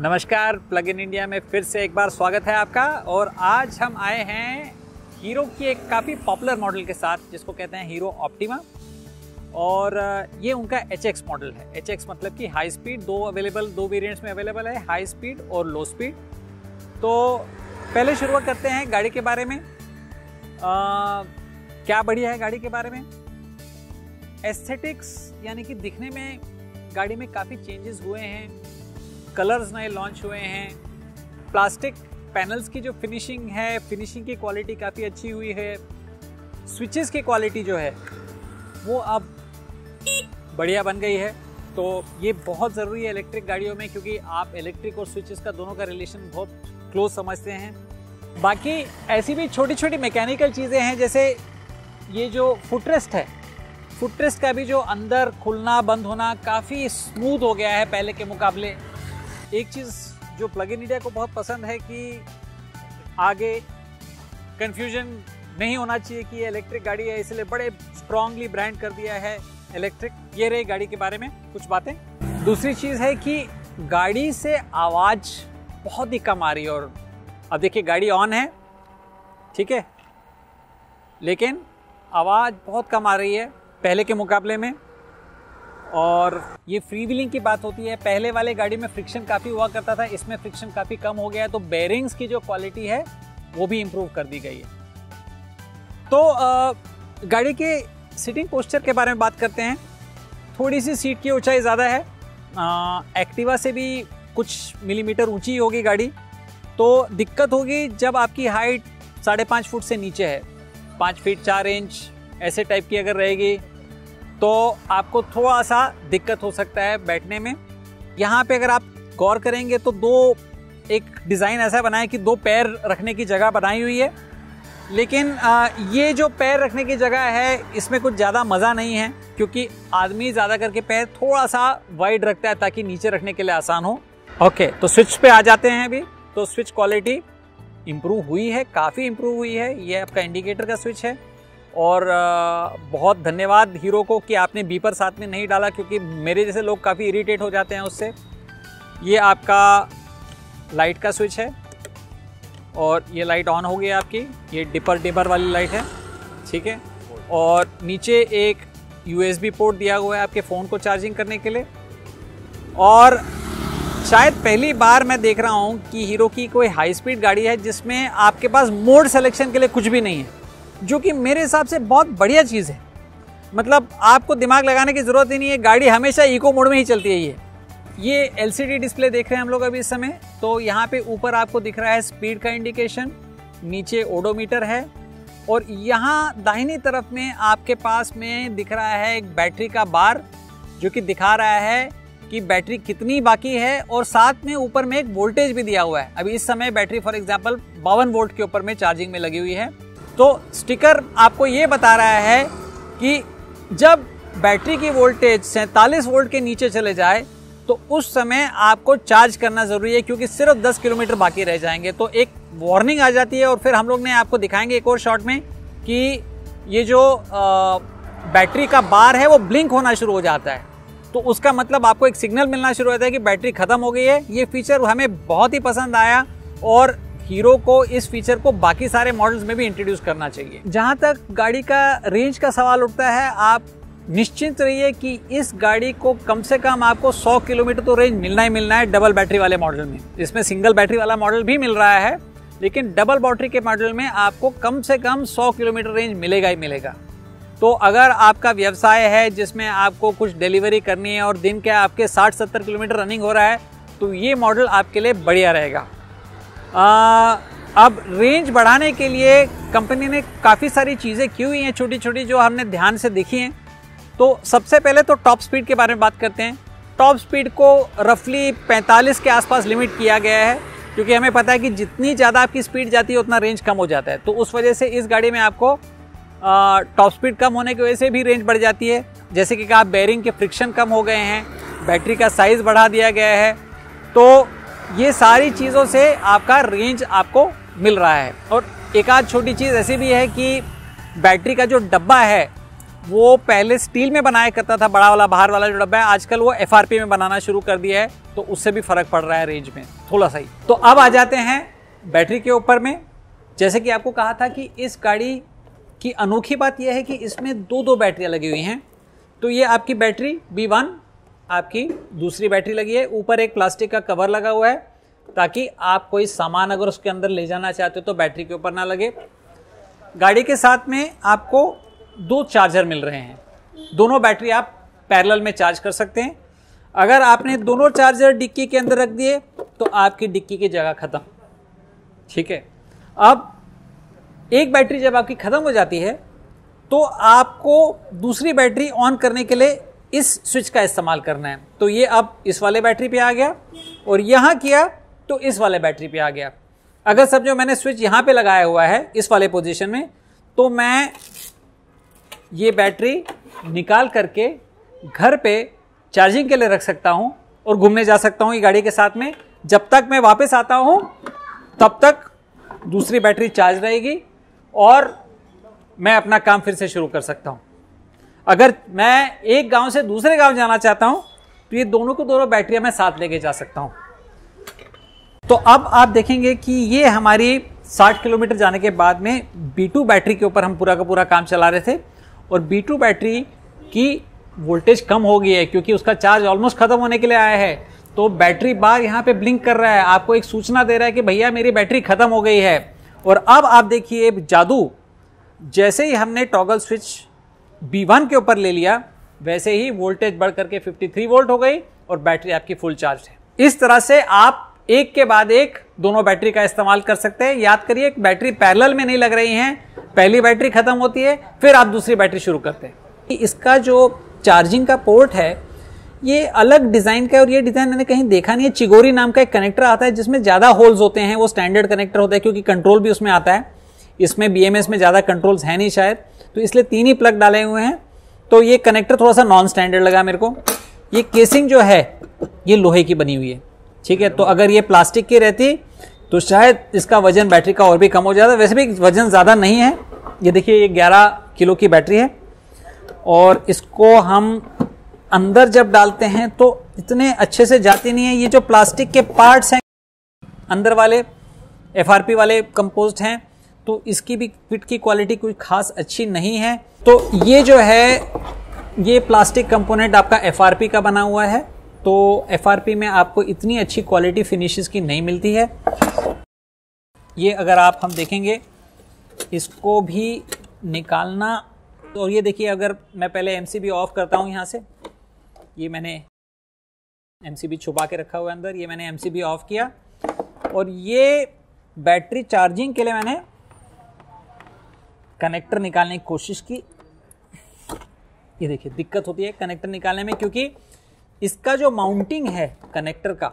नमस्कार plug in India में फिर से एक बार स्वागत है आपका और आज हम आए हैं हीरो की एक काफ़ी पॉपुलर मॉडल के साथ जिसको कहते हैं हीरो ऑप्टिमा और ये उनका एच एक्स मॉडल है। एच एक्स मतलब कि हाई स्पीड दो अवेलेबल दो वेरिएंट्स में अवेलेबल है हाई स्पीड और लो स्पीड तो पहले शुरुआत करते हैं गाड़ी के बारे में। आ, क्या बढ़िया है गाड़ी के बारे में? एस्थेटिक्स यानी कि दिखने में गाड़ी में काफ़ी चेंजेस हुए हैं कलर्स नए लॉन्च हुए हैं। प्लास्टिक पैनल्स की जो फिनिशिंग है फिनिशिंग की क्वालिटी काफ़ी अच्छी हुई है। स्विचेस की क्वालिटी जो है, वो अब बढ़िया बन गई है। तो ये बहुत ज़रूरी है इलेक्ट्रिक गाड़ियों में, क्योंकि आप इलेक्ट्रिक और स्विचेस का दोनों का रिलेशन बहुत क्लोज समझते हैं। बाकी ऐसी भी छोटी छोटी मैकेनिकल चीज़ें हैं, जैसे ये जो फुटरेस्ट है फुटरेस्ट का भी जो अंदर खुलना, बंद होना काफ़ी स्मूथ हो गया है पहले के मुकाबले। एक चीज़ जो प्लग इन इंडिया को बहुत पसंद है कि आगे कन्फ्यूज़न नहीं होना चाहिए कि ये इलेक्ट्रिक गाड़ी है, इसलिए बड़े स्ट्रांगली ब्रांड कर दिया है इलेक्ट्रिक ये रही गाड़ी के बारे में कुछ बातें। दूसरी चीज़ है कि गाड़ी से आवाज़ बहुत ही कम आ रही है और अब देखिए गाड़ी ऑन है, ठीक है? लेकिन आवाज़ बहुत कम आ रही है। पहले के मुकाबले में। और ये फ्री व्हीलिंग की बात होती है। पहले वाले गाड़ी में फ्रिक्शन काफ़ी हुआ करता था इसमें फ्रिक्शन काफ़ी कम हो गया है तो बेरिंग्स की जो क्वालिटी है वो भी इम्प्रूव कर दी गई है। तो आ, गाड़ी के सीटिंग पोस्चर के बारे में बात करते हैं। थोड़ी सी सीट की ऊंचाई ज़्यादा है। एक्टिवा से भी कुछ मिलीमीटर ऊँची होगी गाड़ी। तो दिक्कत होगी जब आपकी हाइट साढ़े पाँच फुट से नीचे है। पाँच फीट चार इंच ऐसे टाइप की अगर रहेगी तो आपको थोड़ा सा दिक्कत हो सकता है बैठने में। यहाँ पे अगर आप गौर करेंगे तो दो, एक डिज़ाइन ऐसा बनाया कि दो पैर रखने की जगह बनाई हुई है। लेकिन ये जो पैर रखने की जगह है, इसमें कुछ ज़्यादा मज़ा नहीं है, क्योंकि आदमी ज़्यादा करके पैर थोड़ा सा वाइड रखता है ताकि नीचे रखने के लिए आसान हो। ओके तो स्विच पे आ जाते हैं अभी। तो स्विच क्वालिटी इम्प्रूव हुई है, काफ़ी इम्प्रूव हुई है। ये आपका इंडिकेटर का स्विच है। और बहुत धन्यवाद हीरो को कि आपने बीपर साथ में नहीं डाला, क्योंकि मेरे जैसे लोग काफ़ी इरीटेट हो जाते हैं उससे। ये आपका लाइट का स्विच है और ये लाइट ऑन हो गई आपकी। ये डिपर डिपर वाली लाइट है, ठीक है? और नीचे एक यूएसबी पोर्ट दिया हुआ है आपके फ़ोन को चार्जिंग करने के लिए। और शायद पहली बार मैं देख रहा हूँ कि हीरो की कोई हाई स्पीड गाड़ी है जिसमें आपके पास मोड सिलेक्शन के लिए कुछ भी नहीं है। जो कि मेरे हिसाब से बहुत बढ़िया चीज़ है। मतलब आपको दिमाग लगाने की ज़रूरत ही नहीं है, गाड़ी हमेशा इको मोड में ही चलती है ये। ये एलसीडी डिस्प्ले देख रहे हैं हम लोग अभी इस समय। तो यहाँ पे ऊपर आपको दिख रहा है स्पीड का इंडिकेशन नीचे ओडोमीटर है। और यहाँ दाहिनी तरफ़ में आपके पास में दिख रहा है एक बैटरी का बार, जो कि दिखा रहा है कि बैटरी कितनी बाकी है। और साथ में ऊपर में एक वोल्टेज भी दिया हुआ है। अभी इस समय बैटरी फॉर एग्ज़ाम्पल बावन वोल्ट के ऊपर में चार्जिंग में लगी हुई है। तो स्टिकर आपको ये बता रहा है कि जब बैटरी की वोल्टेज सैंतालीस वोल्ट के नीचे चले जाए तो उस समय आपको चार्ज करना ज़रूरी है क्योंकि सिर्फ़ 10 किलोमीटर बाकी रह जाएँगे। तो एक वार्निंग आ जाती है और फिर हम लोग ने आपको दिखाएँगे एक और शॉट में कि ये जो आ, बैटरी का बार है वो ब्लिंक होना शुरू हो जाता है। तो उसका मतलब आपको एक सिग्नल मिलना शुरू होता है कि बैटरी खत्म हो गई है। ये फीचर हमें बहुत ही पसंद आया और हीरो को, इस फीचर को बाकी सारे मॉडल्स में भी इंट्रोड्यूस करना चाहिए। जहाँ तक गाड़ी का रेंज का सवाल उठता है, आप निश्चिंत रहिए कि इस गाड़ी को कम से कम आपको 100 किलोमीटर तो रेंज मिलना ही मिलना है डबल बैटरी वाले मॉडल में। इसमें सिंगल बैटरी वाला मॉडल भी मिल रहा है, लेकिन डबल बैटरी के मॉडल में आपको कम से कम 100 किलोमीटर रेंज मिलेगा ही मिलेगा। तो अगर आपका व्यवसाय है जिसमें आपको कुछ डिलीवरी करनी है और दिन के आपके 60-70 किलोमीटर रनिंग हो रहा है तो ये मॉडल आपके लिए बढ़िया रहेगा। आ, अब रेंज बढ़ाने के लिए कंपनी ने काफ़ी सारी चीज़ें की हुई हैं छोटी छोटी जो हमने ध्यान से देखी हैं। तो सबसे पहले तो टॉप स्पीड के बारे में बात करते हैं। टॉप स्पीड को रफली 45 के आसपास लिमिट किया गया है क्योंकि हमें पता है कि जितनी ज़्यादा आपकी स्पीड जाती है उतना रेंज कम हो जाता है। तो उस वजह से इस गाड़ी में आपको टॉप स्पीड कम होने की वजह से भी रेंज बढ़ जाती है। जैसे कि कहा बैरिंग के फ्रिक्शन कम हो गए हैं बैटरी का साइज़ बढ़ा दिया गया है। तो ये सारी चीज़ों से आपका रेंज आपको मिल रहा है। और एक आध छोटी चीज़ ऐसी भी है कि बैटरी का जो डब्बा है, वो पहले स्टील में बनाया करता था, बड़ा वाला, बाहर वाला जो डब्बा है, आजकल वो एफआरपी में बनाना शुरू कर दिया है तो उससे भी फ़र्क पड़ रहा है रेंज में, थोड़ा सा ही। तो अब आ जाते हैं बैटरी के ऊपर में। जैसे कि आपको कहा था कि इस गाड़ी की अनोखी बात यह है कि इसमें दो दो बैटरियाँ लगी हुई हैं। तो ये आपकी बैटरी बी वन आपकी दूसरी बैटरी लगी है। ऊपर एक प्लास्टिक का कवर लगा हुआ है ताकि आप कोई सामान अगर उसके अंदर ले जाना चाहते हो तो बैटरी के ऊपर ना लगे। गाड़ी के साथ में आपको दो चार्जर मिल रहे हैं। दोनों बैटरी आप पैरेलल में चार्ज कर सकते हैं। अगर आपने दोनों चार्जर डिक्की के अंदर रख दिए तो आपकी डिक्की की जगह ख़त्म। ठीक है? अब एक बैटरी जब आपकी ख़त्म हो जाती है तो आपको दूसरी बैटरी ऑन करने के लिए इस स्विच का इस्तेमाल करना है। तो ये अब इस वाले बैटरी पे आ गया और यहाँ किया तो इस वाले बैटरी पे आ गया। अगर जो मैंने स्विच यहाँ पे लगाया हुआ है, इस वाले पोजीशन में तो मैं ये बैटरी निकाल करके घर पे चार्जिंग के लिए रख सकता हूँ और घूमने जा सकता हूँ ये गाड़ी के साथ में। जब तक मैं वापस आता हूँ, तब तक दूसरी बैटरी चार्ज रहेगी और मैं अपना काम फिर से शुरू कर सकता हूँ। अगर मैं एक गाँव से दूसरे गाँव जाना चाहता हूँ तो ये दोनों को दोनों बैटरियाँ मैं साथ लेके जा सकता हूँ। तो अब आप देखेंगे कि ये हमारी 60 किलोमीटर जाने के बाद में B2 बैटरी के ऊपर हम पूरा का पूरा काम चला रहे थे, और B2 बैटरी की वोल्टेज कम हो गई है, क्योंकि उसका चार्ज ऑलमोस्ट खत्म होने के लिए आया है। तो बैटरी बार यहाँ पे ब्लिंक कर रहा है। आपको एक सूचना दे रहा है कि भैया, मेरी बैटरी खत्म हो गई है। और अब आप देखिए, जादू, जैसे ही हमने टॉगल स्विच B1 के ऊपर ले लिया, वैसे ही वोल्टेज बढ़ करके 53 वोल्ट हो गई और बैटरी आपकी फुल चार्ज है। इस तरह से आप एक के बाद एक दोनों बैटरी का इस्तेमाल कर सकते हैं। याद करिए बैटरी पैरेलल में नहीं लग रही हैं, पहली बैटरी खत्म होती है, फिर आप दूसरी बैटरी शुरू करते हैं। इसका जो चार्जिंग का पोर्ट है, ये अलग डिज़ाइन का है और ये डिज़ाइन मैंने कहीं देखा नहीं है। चिगोरी नाम का एक कनेक्टर आता है जिसमें ज़्यादा होल्स होते हैं, वो स्टैंडर्ड कनेक्टर होता है, क्योंकि कंट्रोल भी उसमें आता है। इसमें बीएमएस में ज़्यादा कंट्रोल्स है नहीं शायद। तो इसलिए तीन ही प्लग डाले हुए हैं। तो ये कनेक्टर थोड़ा सा नॉन स्टैंडर्ड लगा मेरे को। ये केसिंग जो है, ये लोहे की बनी हुई है। ठीक है तो अगर ये प्लास्टिक की रहती तो शायद इसका वज़न बैटरी का और भी कम हो जाता। वैसे भी वज़न ज़्यादा नहीं है। ये देखिए, ये 11 किलो की बैटरी है। और इसको हम अंदर जब डालते हैं तो इतने अच्छे से जाती नहीं है। ये जो प्लास्टिक के पार्ट्स हैं, अंदर वाले एफआरपी वाले कंपोस्ट हैं। तो इसकी भी फिट की क्वालिटी कोई खास अच्छी नहीं है। तो ये जो है, ये प्लास्टिक कंपोनेंट आपका एफआरपी का बना हुआ है। तो एफआरपी में आपको इतनी अच्छी क्वालिटी फिनिशेस की नहीं मिलती है। ये अगर आप, हम देखेंगे, इसको भी निकालना। तो ये देखिए, अगर मैं पहले एमसीबी ऑफ़ करता हूँ यहाँ से। ये मैंने एम छुपा के रखा हुआ है अंदर। ये मैंने एमसीबी ऑफ़ किया। और ये बैटरी चार्जिंग के लिए मैंने कनेक्टर निकालने की कोशिश की। ये देखिए, दिक्कत होती है कनेक्टर निकालने में क्योंकि इसका जो माउंटिंग है कनेक्टर का,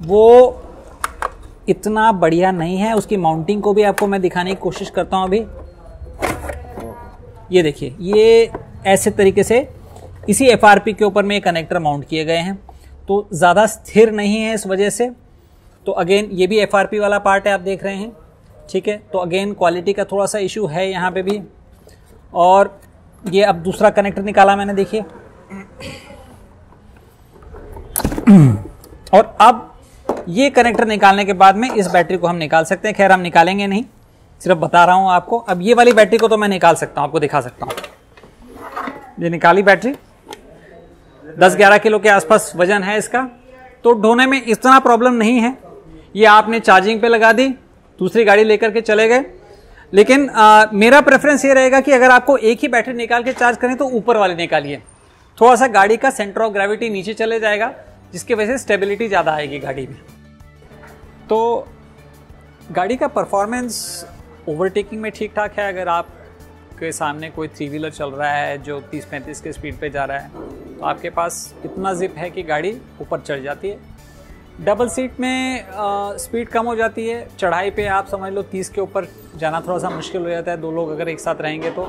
वो इतना बढ़िया नहीं है। उसकी माउंटिंग को भी आपको मैं दिखाने की कोशिश करता हूँ अभी। ये देखिए, ये ऐसे तरीके से इसी एफआरपी के ऊपर में कनेक्टर माउंट किए गए हैं। तो ज़्यादा स्थिर नहीं है इस वजह से। तो अगेन ये भी एफआरपी वाला पार्ट है, आप देख रहे हैं। ठीक है? तो अगेन क्वालिटी का थोड़ा सा इशू है यहाँ पे भी। और ये अब दूसरा कनेक्टर निकाला मैंने, देखिए। और अब ये कनेक्टर निकालने के बाद में इस बैटरी को हम निकाल सकते हैं। खैर, हम निकालेंगे नहीं। सिर्फ़ बता रहा हूँ आपको। अब ये वाली बैटरी को तो मैं निकाल सकता हूँ, आपको दिखा सकता हूँ। ये निकाली बैटरी 10-11 किलो के आसपास वज़न है इसका। तो ढोने में इतना प्रॉब्लम नहीं है। ये आपने चार्जिंग पे लगा दी दूसरी गाड़ी लेकर के चले गए। लेकिन आ, मेरा प्रेफरेंस ये रहेगा कि अगर आपको एक ही बैटरी निकाल के चार्ज करें तो ऊपर वाले निकालिए। थोड़ा सा गाड़ी का सेंटर ऑफ़ ग्रेविटी नीचे चले जाएगा जिसकी वजह से स्टेबिलिटी ज़्यादा आएगी गाड़ी में। तो गाड़ी का परफॉर्मेंस ओवरटेकिंग में ठीक ठाक है अगर आप के सामने कोई थ्री व्हीलर चल रहा है जो 30-35 के स्पीड पे जा रहा है तो आपके पास इतना जिप है कि गाड़ी ऊपर चढ़ जाती है। डबल सीट में स्पीड कम हो जाती है। चढ़ाई पे आप समझ लो 30 के ऊपर जाना थोड़ा सा मुश्किल हो जाता है दो लोग अगर एक साथ रहेंगे तो।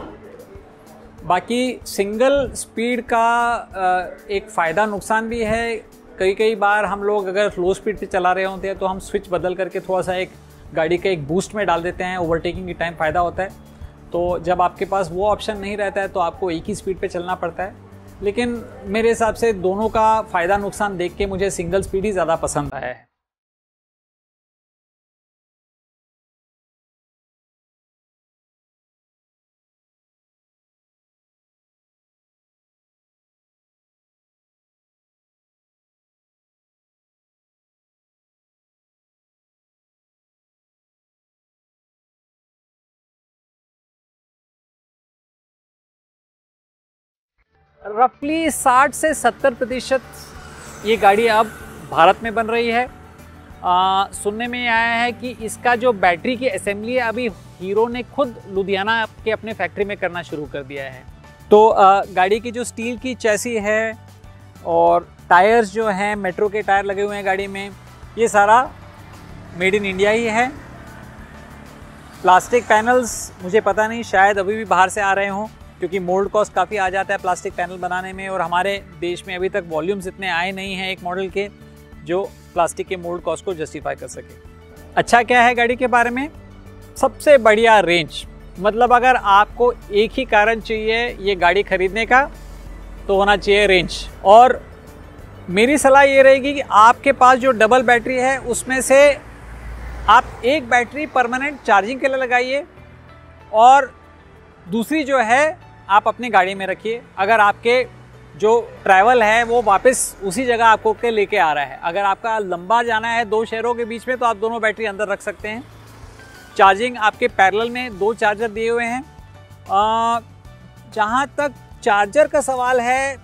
बाकी सिंगल स्पीड का आ, एक फ़ायदा नुकसान भी है। कई कई बार हम लोग अगर लो स्पीड पे चला रहे होते हैं तो हम स्विच बदल करके थोड़ा सा एक गाड़ी का एक बूस्ट में डाल देते हैं ओवरटेकिंग के टाइम फ़ायदा होता है। तो जब आपके पास वो ऑप्शन नहीं रहता है तो आपको एक ही स्पीड पे चलना पड़ता है। लेकिन मेरे हिसाब से दोनों का फ़ायदा नुकसान देख के मुझे सिंगल स्पीड ही ज़्यादा पसंद आया है। रफली 60 से 70 प्रतिशत ये गाड़ी अब भारत में बन रही है। आ, सुनने में आया है कि इसका जो बैटरी की असेंबली है अभी हीरो ने खुद लुधियाना के अपने फैक्ट्री में करना शुरू कर दिया है। तो आ, गाड़ी की जो स्टील की चैसी है और टायर्स जो हैं मेट्रो के टायर लगे हुए हैं गाड़ी में ये सारा मेड इन इंडिया ही है। प्लास्टिक पैनल्स मुझे पता नहीं शायद अभी भी बाहर से आ रहे हों। क्योंकि मोल्ड कॉस्ट काफ़ी आ जाता है प्लास्टिक पैनल बनाने में और हमारे देश में अभी तक वॉल्यूम्स इतने आए नहीं हैं एक मॉडल के जो प्लास्टिक के मोल्ड कॉस्ट को जस्टिफाई कर सके। अच्छा क्या है गाड़ी के बारे में? सबसे बढ़िया रेंज मतलब अगर आपको एक ही कारण चाहिए ये गाड़ी खरीदने का तो होना चाहिए रेंज और मेरी सलाह ये रहेगी कि आपके पास जो डबल बैटरी है, उसमें से आप एक बैटरी परमानेंट चार्जिंग के लिए लगाइए और दूसरी जो है आप अपनी गाड़ी में रखिए। अगर आपके जो ट्रैवल है वो वापस उसी जगह आपको के लेके आ रहा है। अगर आपका लंबा जाना है दो शहरों के बीच में तो आप दोनों बैटरी अंदर रख सकते हैं। चार्जिंग आपके पैरेलल में दो चार्जर दिए हुए हैं। जहाँ तक चार्जर का सवाल है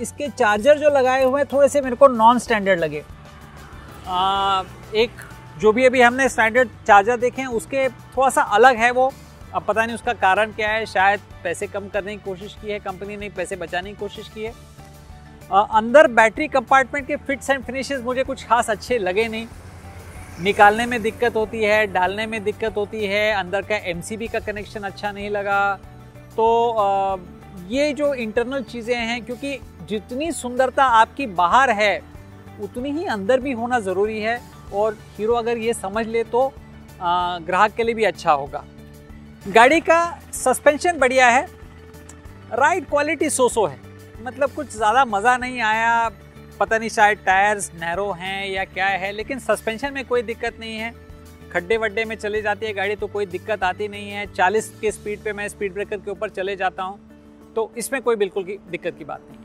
इसके चार्जर जो लगाए हुए हैं थोड़े से मेरे को नॉन स्टैंडर्ड लगे। आ, एक जो भी अभी हमने स्टैंडर्ड चार्जर देखे हैं उसके थोड़ा सा अलग है वो। अब पता नहीं उसका कारण क्या है शायद पैसे कम करने की कोशिश की है कंपनी ने पैसे बचाने की कोशिश की है। आ, अंदर बैटरी कंपार्टमेंट के फिट्स एंड फिनिशेस मुझे कुछ खास अच्छे लगे नहीं। निकालने में दिक्कत होती है डालने में दिक्कत होती है अंदर का एमसीबी का कनेक्शन अच्छा नहीं लगा। तो आ, ये जो इंटरनल चीज़ें हैं क्योंकि जितनी सुंदरता आपकी बाहर है उतनी ही अंदर भी होना ज़रूरी है। और हीरो अगर ये समझ ले तो ग्राहक के लिए भी अच्छा होगा। गाड़ी का सस्पेंशन बढ़िया है। राइड क्वालिटी सो सो है। मतलब कुछ ज़्यादा मज़ा नहीं आया। पता नहीं शायद टायर्स नैरो हैं या क्या है, लेकिन सस्पेंशन में कोई दिक्कत नहीं है। खड्डे वड्डे में चली जाती है गाड़ी तो कोई दिक्कत आती नहीं है। 40 के स्पीड पे मैं स्पीड ब्रेकर के ऊपर चले जाता हूँ तो इसमें कोई बिल्कुल की दिक्कत की बात नहीं।